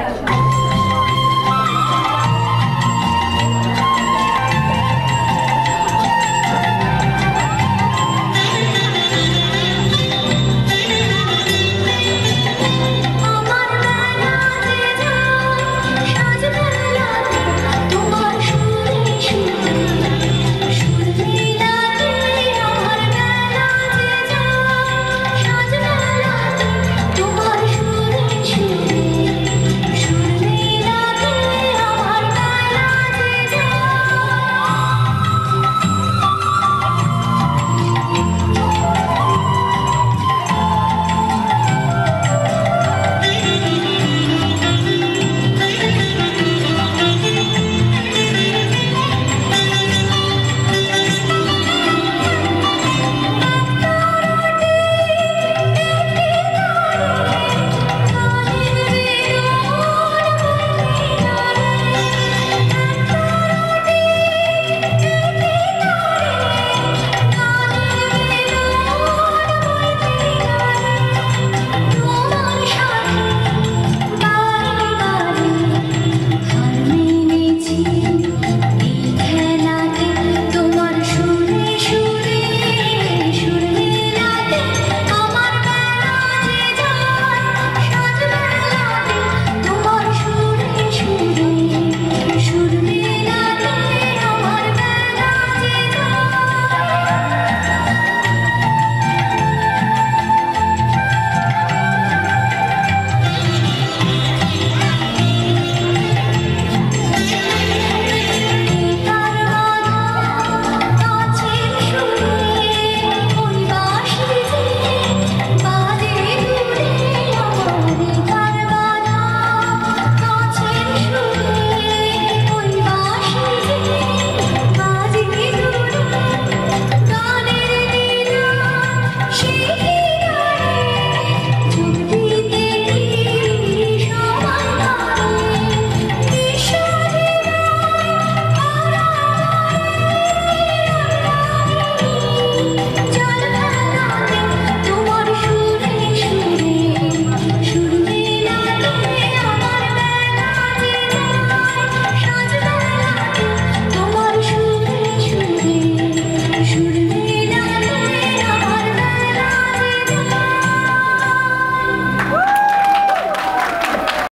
Yeah.